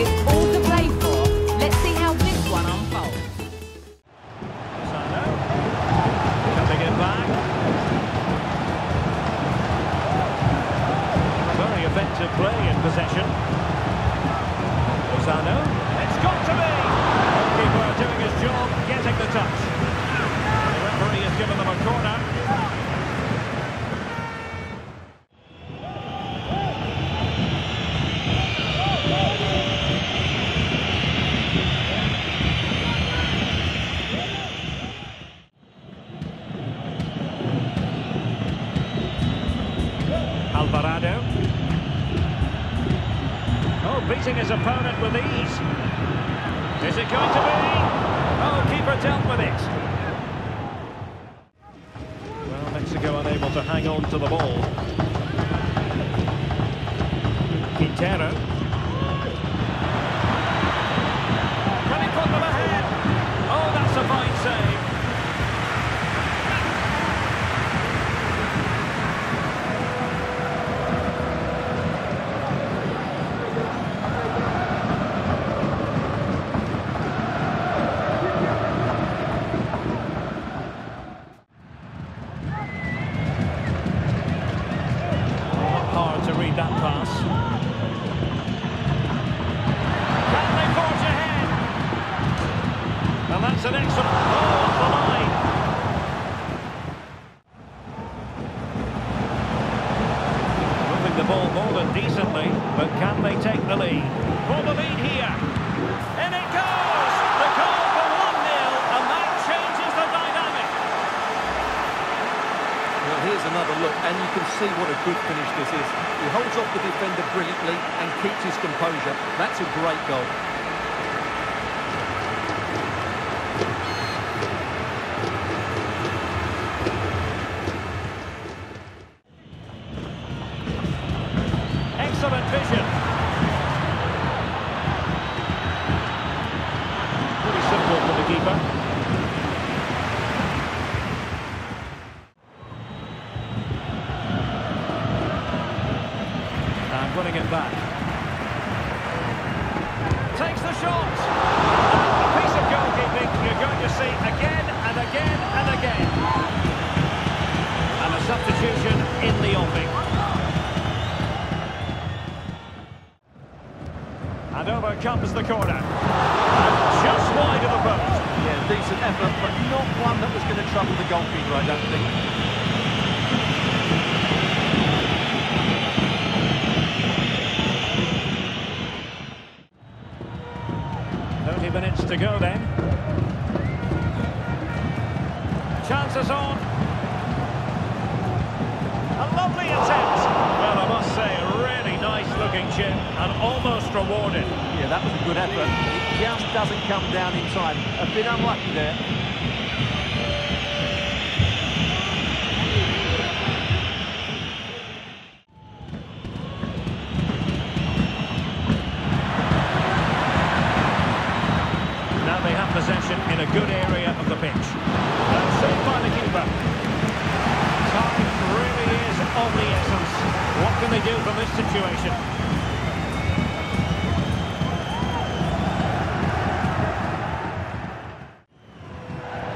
It's all to play for. Let's see how this one unfolds. Coming back. Very effective play in possession. It's got to be! Doing his job, getting the touch. The referee has given them beating his opponent with ease. Is it going to be? Oh, keeper dealt with it. Well, Mexico unable to hang on to the ball. Quintero. Can he put them ahead? Oh, that's a fine save. Not hard to read that pass. Can they forge ahead? That's an excellent... Oh, off the line. Moving the ball more than decently, but can they take the lead? For the lead here. And it goes! The goal for 1-0, and that changes the dynamic. Well, here's another look, and you can see what a good finish this is. He holds off the defender brilliantly and keeps his composure. That's a great goal. And winning it back. Takes the shot. A piece of goalkeeping you're going to see again and again and again. And a substitution in the offing. And over comes the corner. And just wide of the post. Yeah, decent effort, but not one that was going to trouble the goalkeeper, I don't think. Minutes to go then. Chances on. A lovely attempt. Well, I must say, a really nice looking chip and almost rewarded. Yeah, that was a good effort. It just doesn't come down in time. A bit unlucky there. Now they have possession in a good area of the pitch. And saved by the keeper. Time really is of the essence. What can they do from this situation?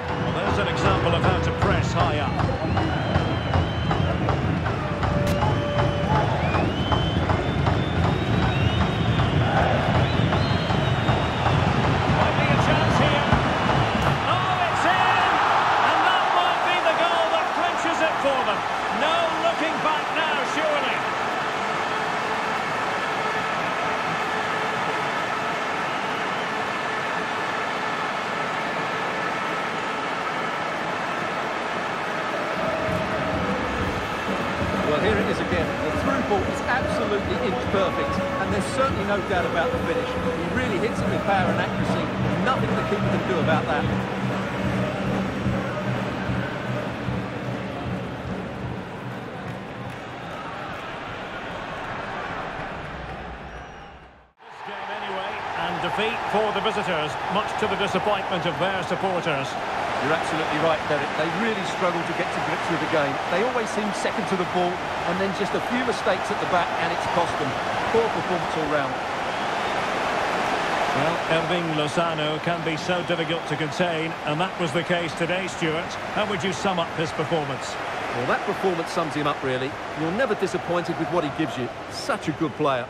Well, there's an example of how to press high up. Well, here it is again. The through ball is absolutely inch perfect, and there's certainly no doubt about the finish. He really hits it with power and accuracy. Nothing the keeper can do about that. This game anyway, and defeat for the visitors, much to the disappointment of their supporters. You're absolutely right, Derek. They really struggle to get to grips with the game. They always seem second to the ball, and then just a few mistakes at the back, and it's cost them. Poor performance all round. Well, Hirving Lozano can be so difficult to contain, and that was the case today, Stuart. How would you sum up his performance? Well, that performance sums him up, really. You're never disappointed with what he gives you. Such a good player.